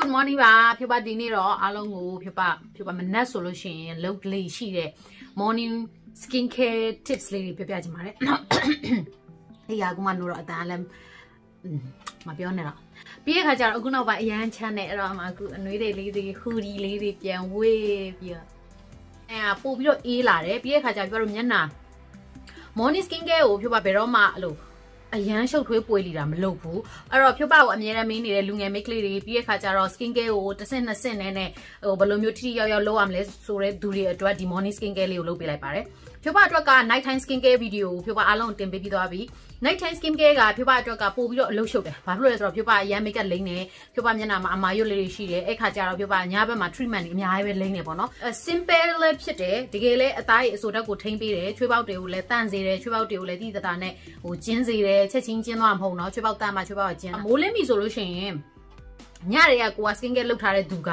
good morning ပါဖြူပါဒီနေ့တော့အားလုံးကိုဖြူပါဖြူပါမနက်ဆိုလို့ရှိရင်လုပ်လေးရှိတဲ့ morning skin care tips လေးတွေပြပြချင်ပါတယ်။အေးရကူမနိုးတော့အတန်းလည်းမပြောနဲ့တော့ပြီးရခါကျတော့အခုနောက်ပိုင်းအရန်ချမ်းနေအဲ့တော့မှအခုအနှွေးတွေလေးတွေဟူဒီလေးတွေပြန်ဝေးပြီးတော့အဲပို့ပြီးတော့အေးလာတယ်ပြီးရခါကျပြောတော့မျက်နှာ morning skin care ကိုဖြူပါဘယ်တော့မှအဲ့လို အရန်ရှုပ်ထွေးပွေလီတာမလုပ်ဘူးအဲ့တော့ဖြုတ်ပကိုအမြဲတမ်းမင်းနေတဲ့လူငယ်မိတ်ကလေးတွေပြီးရခါကျတော့ skin care ကိုတစ်ဆင့်နှစ်ဆင့်နဲ့ဟိုဘယ်လိုမျိုးထိထိရောက်ရောက်လုပ်ရမလဲဆိုတဲ့သူတွေအတွက်ဒီ morning skin care လေးကိုလုပ်ပေးလိုက်ပါတယ်ဖြိုးပအတွက်က night time skin care video ကိုဖြိုးပအားလုံးတင်ပေးပြီးသွားပြီ night time skin care ကဖြိုးပအတွက်ကပို့ပြီးတော့အလုပ်ရှုပ်တယ်ဘာဖြစ်လို့လဲဆိုတော့ဖြိုးပအရန် makeup လိမ့်နေဖြိုးပမျက်နှာမှာအမာရွတ်လေးတွေရှိတယ်အဲ့ခါကျတော့ဖြိုးပညဘက်မှာ treatment တွေအများကြီးပဲလိမ့်နေပေါ့နော် simple လည်းဖြစ်တယ်တကယ်လည်းအသားရည်အဆိုတက်ကိုထိမ့်ပေးတယ်ချွေးပေါက်တွေကိုလည်းတန့်စေတယ်ချွေးပေါက်တွေကိုလည်းတိတတာနဲ့ဟိုကျင်းစေတယ်ချက်ချင်းကျင်းသွားမှာမဟုတ်နော်ချွေးပေါက်တန့်မှာချွေးပေါက်ကကျင်းမိုးလင်းပြီဆိုလို့ရှိရင်ညတွေကကိုက skin care လုပ်ထားတဲ့သူက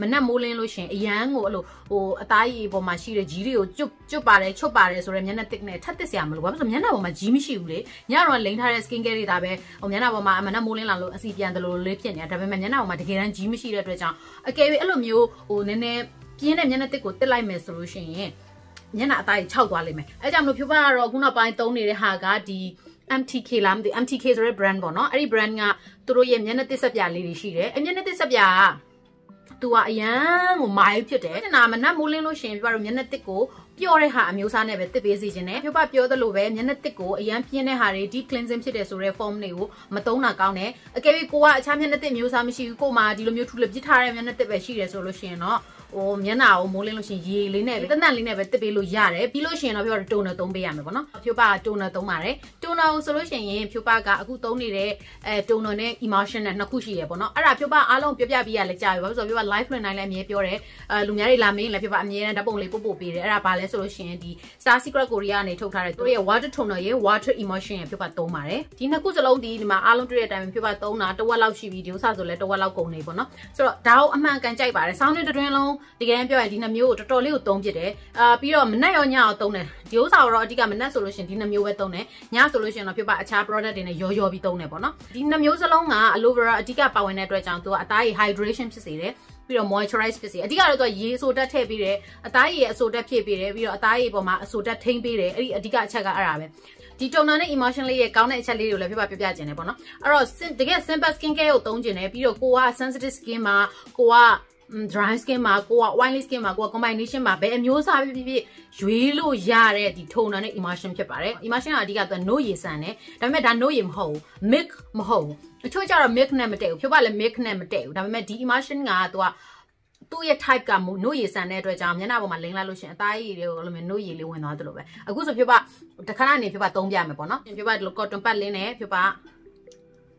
မနက်မိုးလင်းလို့ရှင်အရန်ကိုအဲ့လိုဟိုအသားရည်ပေါ်မှာရှိတဲ့ကြီးတွေကိုကျွတ်ကျွတ်ပါတယ်ချွတ်ပါတယ်ဆိုတော့မျက်နှာတစ်နဲ့ထပ်တစ်စရာမလိုဘာလို့ဆိုမျက်နှာပေါ်မှာကြီးမရှိဘူးလေညတော့လိန်ထားတဲ့ skin care တွေဒါပဲဟိုမျက်နှာပေါ်မှာမနက်မိုးလင်းလာလို့အစီပြန်တယ်လို့လေးဖြစ်နေတာဒါပေမဲ့မျက်နှာပေါ်မှာတကယ်တမ်းကြီးမရှိတဲ့အတွက်ကြောင့်အကယ်၍အဲ့လိုမျိုးဟိုနည်းနည်းပြင်းတဲ့မျက်နှာတစ်ကိုတစ်လိုက်မယ်ဆိုလို့ရှိရင်မျက်နှာအသားကြီးခြောက်သွားလိမ့်မယ်အဲကြောင့်မလို့ဖြူပါကတော့ခုနောက်ပိုင်းသုံးနေတဲ့ဟာကဒီ MTK လားမသိ MTK ဆိုတဲ့ brand ပေါ့နော်အဲ့ဒီ brand ကသူတို့ရဲ့မျက်နှာတစ်ဆက်ပြလေးတွေရှိတယ်အမျက်နှာတစ်ဆက်ပြကသူကအရန်ကိုမိုင်းဖြစ်တယ်။နာမနက်မိုးလင်းလို့ရှင်ပြပါတော့မျက်နှာတစ်ကိုပျော့တဲ့ဟာအမျိုးအစားနဲ့ပဲတစ်ပေးစီခြင်းနဲ့ပြပပြောသလိုပဲမျက်နှာတစ်ကိုအရန်ပြင်းတဲ့ဟာတွေ deep cleansing ဖြစ်တယ်ဆိုတဲ့ form တွေကိုမသုံးတာကောင်းတယ်။အကယ်၍ကိုကအခြားမျက်နှာတစ်မျိုးစားမရှိဘူးကိုမှဒီလိုမျိုးထူလက်ပစ်ထားတဲ့မျက်နှာတစ်ပဲရှိတယ်ဆိုလို့ရှိရင်တော့ ဟိုမျက်နှာကိုမိုးလင်းလို့ရှိရင်ရေလေးနဲ့ပဲတနက်လေးနဲ့ပဲတစ်ပေးလို့ရတယ်ပြီးလို့ရှိရင်တော့ပြောတိုနာသုံးပေးရမယ်ပေါ့နော်ဖြိုးပါတိုနာသုံးပါတယ်တိုနာကိုဆိုလို့ရှိရင်ဖြိုးပါကအခုသုံးနေတဲ့အဲတိုနာနဲ့ emotion နဲ့နှစ်ခုရှိရပေါ့နော်အဲ့ဒါဖြိုးပါအားလုံးပြပြပြရလဲကြာပြီဘာလို့ဆိုတော့ဖြိုးပါ live လွှင့်နိုင်လဲအမြဲပြောတယ်အဲလူများတွေလာမင်းလဲဖြိုးပါအမြဲတမ်းဓာတ်ပုံလေးပို့ပို့ပေးတယ်အဲ့ဒါဘာလဲဆိုလို့ရှိရင်ဒီ Star Secret Korea ကနေထုတ်ထားတဲ့သူတို့ရဲ့ water toner ရဲ့ water emotion ရဲ့ဖြိုးပါသုံးပါတယ်ဒီနှစ်ခုစလုံးဒီဒီမှာအားလုံးတွေ့တဲ့အတိုင်းဖြိုးပါသုံးတာတဝက်လောက်ရှိပြီဒီဥစ္စာဆိုလဲတဝက်လောက်ကုန်နေပေါ့နော်ဆိုတော့ဒါကိုအမှန်ကန်ကြိုက်ပါတယ်ဆောင်းတွင်တွင်လုံးတကယ်ပြောရင်ဒီနှမျိုးကိုတော်တော်လေးကိုသုံးဖြစ်တယ်အာပြီးတော့မနက်ရောညရောသုံးတယ်ဒီဥစ္စာတော့အဓိကမနက်ဆိုလို့ရှင်ဒီနှမျိုးပဲသုံးတယ်ညဆိုလို့ရှင်တော့ဖြစ်ပါအခြား product တွေနဲ့ရောရောပြီးသုံးတယ်ပေါ့နော်ဒီနှမျိုးစလုံးက aloe vera အဓိကပါဝင်တဲ့အတွက်ကြောင့်သူကအသားရည် hydration ဖြစ်စေတယ်ပြီးတော့ moisturize ဖြစ်စေအဓိကတော့သူကရေအဆိုတက်ထည့်ပေးတယ်အသားရည်ရဲ့အဆိုတက်ဖြည့်ပေးတယ်ပြီးတော့အသားရည်ပေါ်မှာအဆိုတက်ထိမ့်ပေးတယ်အဲ့ဒီအဓိကအချက်ကအဲ့ဒါပဲဒီ toner နဲ့ emotion လေးရဲ့ကောင်းတဲ့အချက်လေးတွေကိုလည်းပြပြပြပြခြင်းတယ်ပေါ့နော်အဲ့တော့တကယ် simple skin care ကိုသုံးခြင်းတယ်ပြီးတော့ကိုက sensitive skin မှာကိုက dry skin မှာကိုက oily skin မှာကိုက combination မှာဘယ်အမျိုးအစားဖြစ်ဖြစ်ရွေးလို့ရတဲ့ဒီ toner နဲ့ emulsion ဖြစ်ပါတယ် emulsion ကအဓိကသူက no ရေဆန်တယ်ဒါပေမဲ့ဒါ no ရေမဟုတ်ဘူး milk မဟုတ်ဘူးအချို့ကျတော့ milk နဲ့မတည့်ဘူးဖြိုးပါလည်း milk နဲ့မတည့်ဘူးဒါပေမဲ့ဒီ emulsion ကသူကသူ့ရဲ့ type ကနို့ရည်ဆန်တဲ့အတွက်ကြောင့်မျက်နှာပေါ်မှာလိမ့်လိုက်လို့ရှိရင်အသားရည်တွေကိုလိုမျိုးနို့ရည်လေးဝင်သွားသလိုပဲအခုဆိုဖြစ်ပါတခါကနေဖြစ်ပါသုံးပြမယ်ပေါ့နော်ဖြစ်ပါဒီလို cotton pad လင်းနဲ့ဖြစ်ပါ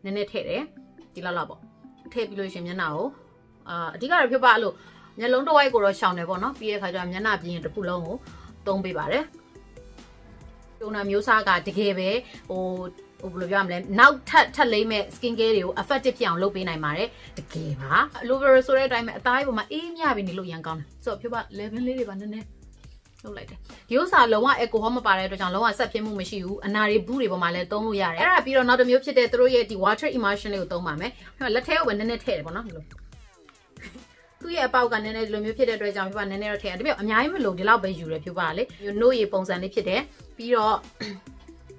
နည်းနည်းထည့်တယ်ဒီလောက်လောက်ပေါ့ထည့်ပြီးလို့ရှိရင်မျက်နှာကို အာအဓိကတော့ဖြစ်ပါအဲ့လိုမျက်လုံးတစ်ဝိုက်ကိုတော့ရှောင်တယ်ပေါ့နော်ပြီးတဲ့ခါကျတော့မျက်နှာပြင်တစ်ခုလုံးကိုသုံးပေးပါတယ်တုံနာမျိုးစားကတကယ်ပဲဟိုဟိုဘယ်လိုပြောရမလဲနောက်ထပ်ထပ်လိမ့်မဲ့ skin care တွေကို effective ဖြစ်အောင်လုပ်ပေးနိုင်ပါတယ်တကယ်ပါ aloe vera ဆိုတဲ့အတိုင်းပဲအသားပေါ်မှာအေးမြပြီနေလို့ရန်ကောင်းတယ်ဆိုတော့ပြောပါ level လေးတွေပါနည်းနည်းလုပ်လိုက်တယ်ဒီဥစ္စာလုံးဝ alcohol မပါတဲ့အတွက်ကြောင့်လုံးဝဆက်ဖြစ်မှုမရှိဘူးအနာတွေဘူးတွေပေါ်မှာလည်းသုံးလို့ရတယ်အဲ့ဒါပြီးတော့နောက်တစ်မျိုးဖြစ်တဲ့သူတို့ရဲ့ဒီ water immersion လေးကိုသုံးပါမယ်လက်ထဲကိုပဲနည်းနည်းထည့်တယ်ပေါ့နော်ဒီလို သူ့ရဲ့အပေါက်ကနည်းနည်းဒီလိုမျိုးဖြစ်တဲ့အတွက်ကြောင့်ပြပါနည်းနည်းတော့ထည့်ရတယ်ပြီးတော့အများကြီးမလုံဒီလောက်ပဲယူရပြပါလေမျိုးနို့ရေပုံစံလေးဖြစ်တယ်ပြီးတော့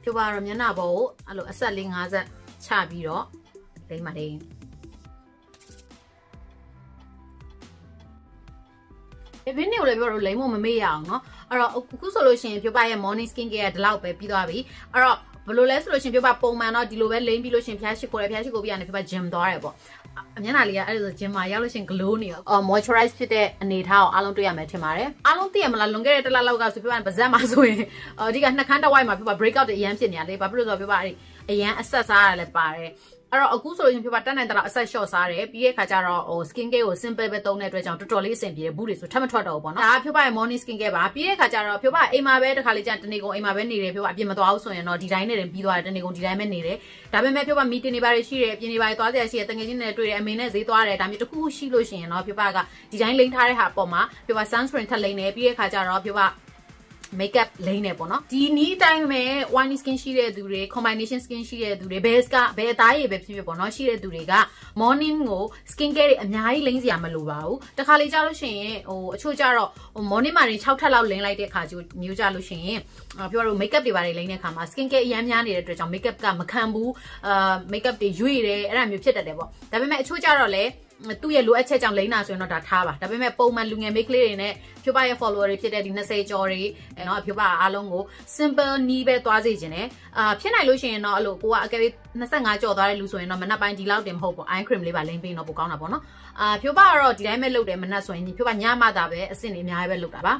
ပြပါတော့မျက်နှာပေါ်ကိုအဲ့လိုအဆက်လေး50ချပြီးတော့လိမ့်ပါတယ်ဘင်းနေကိုလည်းပြောတော့လိမ့်မမမေ့ရအောင်เนาะအဲ့တော့အခုဆိုလို့ရှိရင်ပြပရဲ့ morning skin care ကဒီလောက်ပဲပြီးသွားပြီအဲ့တော့ဘယ် လိုလဲဆိုလို့ရှင်ပြပပုံမှန်တော့ဒီလိုပဲလိမ့်ပြီးလို့ရှင်ဖျားရှိခိုးတယ်ဖျားရှိခိုးပြီးရတယ်ပြပ gym သွားတယ်ပေါ့အမျက်နှာလေးကအဲ့လို gym မှာရောက်လို့ရှင် glow နေရောအော် moisturize ဖြစ်တဲ့အနေထားကိုအားလုံးတွေ့ရမယ်ထင်ပါတယ်အားလုံးသိရမလားလွန်ခဲ့တဲ့တစ်လလောက်ကဆိုပြပပါဇက်မှာဆိုရင်အဓိကနှက်ခမ်းတစ်ဝိုက်မှာပြပ breakout တွေအရန်ဖြစ်နေရလေဘာဖြစ်လို့ဆိုတော့ပြပအဲ့ အရန်အဆက်စားရတယ်ပါတယ်အဲ့တော့အခုဆိုရင်ပြပါတက်နိုင်တဲ့လောက်အဆက် short စားတယ်ပြီးရဲ့ခါကျတော့ဟို skin care ကို simple ပဲသုံးတဲ့အတွက်ကြောင့်တော်တော်လေးအဆင်ပြေတယ်ဘူးတွေဆိုထပ်မထွက်တော့ဘူးပေါ့နော်ဒါကပြပါရဲ့ morning skin care ပါပြီးရဲ့ခါကျတော့ပြပါအိမ်မှာပဲတစ်ခါလေးကျတနေကုန်အိမ်မှာပဲနေတယ်ပြပါအပြင်မသွားဘူးဆိုရင်တော့ဒီတိုင်းနဲ့ပြီးသွားတယ်တနေကုန်ဒီတိုင်းပဲနေတယ်ဒါပေမဲ့ပြပါ meeting တွေပါရှိတယ်ပြင်တွေပါသွားစရာရှိတယ်တငယ်ချင်းတွေတွေ့တယ်အမေနဲ့ဈေးသွားတယ်ဒါမျိုးတစ်ခုရှိလို့ရှိရင်တော့ပြပါကဒီတိုင်းလိမ့်ထားတဲ့ဟာအပေါ်မှာပြပါ sunscreen ထပ်လိမ့်တယ်ပြီးရဲ့ခါကျတော့ပြပါ makeup လိမ့်နေပေါ့နော်ဒီနီးတိုင်းပဲ wine skin ရှိတဲ့သူတွေ combination skin ရှိတဲ့သူတွေ base ကဘယ်အသားရည်ပဲဖြစ်ဖြစ်ပေါ့နော်ရှိတဲ့သူတွေက morning ကို skin care တွေအများကြီးလိမ့်စရာမလိုပါဘူးတခါလေကြာလို့ရှိရင်ဟိုအချို့ကြတော့ morning မှာနေ6ထပ်လောက်လိမ့်လိုက်တဲ့အခါကျမျိုးကြလို့ရှိရင်ပြောရလို့ makeup တွေပါတယ်လိမ့်တဲ့အခါမှာ skin care အများများနေတဲ့အတွက်ကြောင့် makeup ကမခံဘူးအာ makeup တွေရွေ့တယ်အဲ့ဒါမျိုးဖြစ်တတ်တယ်ပေါ့ဒါပေမဲ့အချို့ကြတော့လည်း သူ့ရဲ့လိုအပ်ချက်ကြောင့်လိမ့်တာဆိုရင်တော့ဒါထားပါဒါပေမဲ့ပုံမှန်လူငယ်မိတ်ကလေးတွေနဲ့ဖြိုပါရဲ့ follower တွေဖြစ်တဲ့ဒီ20ကျော်တွေနော်ဖြိုပါအားလုံးကို simple နီးပဲသွားစေခြင်းနဲ့အာဖြစ်နိုင်လို့ရှိရင်တော့အဲ့လိုကိုကအကယ်၍25ကျော်သွားတဲ့လူဆိုရင်တော့မနက်ပိုင်းဒီလောက်တင်မဟုတ်ပေါ့ eye cream လေးပါလိမ့်ပေးတော့ပိုကောင်းတာပေါ့နော်အာဖြိုပါကတော့ဒီတိုင်းပဲလုပ်တယ်မနက်ဆိုရင်ဖြိုပါညမှသာပဲအဆင့်တွေအများကြီးပဲလုပ်တာပါ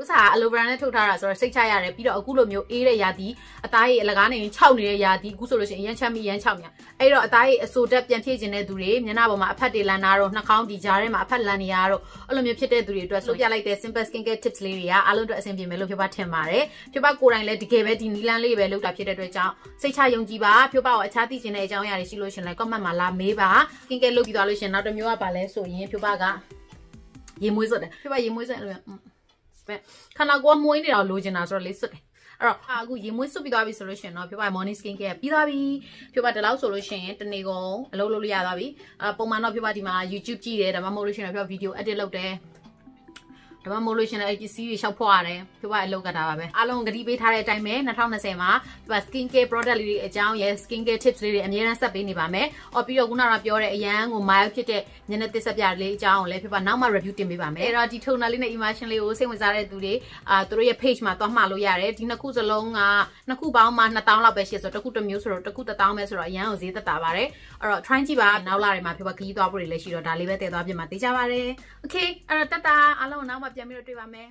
ဥစားအလိုဗရာနဲ့ထုတ်ထားတာဆိုတော့စိတ်ချရတယ်ပြီးတော့အခုလိုမျိုးအေးတဲ့ရာသီအသားရည်အလကားနေရင်ခြောက်နေတဲ့ရာသီအခုဆိုလို့ရှိရင်အရန်ချမ်းပြီးရန်ခြောက်မြန်အဲ့တော့အသားရည်အဆိုတက်ပြန်ဖြည့်ခြင်းတဲ့သူတွေမျက်နှာပေါ်မှာအဖက်တွေလန်တာတော့နှာခေါင်းဒီကြားထဲမှာအဖက်လန်နေရတော့အဲ့လိုမျိုးဖြစ်တဲ့သူတွေအတွက်ဆိုပြလိုက်တဲ့ simple skincare tips လေးတွေကအားလုံးအတွက်အဆင်ပြေမယ်လို့ဖြိုးပါထင်ပါတယ်ဖြိုးပါကိုယ်တိုင်လည်းတကယ်ပဲဒီနီလန်းလေးပဲလုပ်တာဖြစ်တဲ့အတွက်ကြောင့်စိတ်ချယုံကြည်ပါဖြိုးပါကိုအခြားသိချင်တဲ့အကြောင်းအရာတွေရှိလို့ရှင်လည်း comment မှာလာမေးပါ skincare လုပ်ပြီးသွားလို့ရှင်နောက်တစ်မျိုးကပါလဲဆိုရင်ဖြိုးပါကရေမွေးစွတ်တယ်ဖြိုးပါရေမွေးစွတ်အဲ့လို ပဲခန္ဓာကိုယ်မွေးနေတာလိုချင်တာဆိုတော့လေးစွတ်တယ်အဲ့တော့အခုရေမွေးစွတ်ပြီးသွားပြီဆိုလို့ရှိရင်တော့ပြောပါ morning skin care ပြီးသွားပြီပြောပါဒီလောက်ဆိုလို့ရှိရင်တနေ့ကုန်အလုပ်လုပ်လို့ရသွားပြီအပုံမှန်တော့ပြောပါဒီမှာ YouTube ကြည့်တယ်ဒါမှမဟုတ်လို့ရှိရင်ပြော video edit လုပ်တယ် ဒါမှမဟုတ်လို့ရှင်လည်းပစ္စည်းတွေရှောက်ဖွာရတယ်ပြောပါအလုပ်ကတာပါပဲအားလုံးဂတိပေးထားတဲ့အတိုင်းပဲ2020မှာပြောပါ skin care product လေးတွေအကြောင်းရယ် skin care tips လေးတွေအများအားဆက်ပေးနေပါမယ်အော်ပြီးတော့ခုနကပြောတဲ့အရန်ကို mild ဖြစ်တဲ့ညနေသစ်ဆက်ပြလေးအကြောင်းကိုလည်းပြောပါနောက်မှ review တင်ပေးပါမယ်အဲ့တော့ဒီ toner လေးနဲ့ immersion လေးကိုစိတ်ဝင်စားတဲ့သူတွေအာသူတို့ရဲ့ page မှာသွားမှာလို့ရတယ်ဒီနှစ်ခုစလုံးကနှစ်ခုပေါင်းမှ2000လောက်ပဲရှိဆိုတော့တစ်ခုတစ်မျိုးဆိုတော့တစ်ခု1000ပဲဆိုတော့အရန်ကိုဈေးသက်သာပါတယ်အဲ့တော့ try ကြည့်ပါနောက်လာတွေမှာပြောပါခရီးသွားဖို့တွေလည်းရှိတော့ဒါလေးပဲတည်သွားပြင်မှာသိကြပါတယ် okay အဲ့တော့တတအားလုံးနောက်မှပြန်ပြီးတော့တွေ့ပါမယ်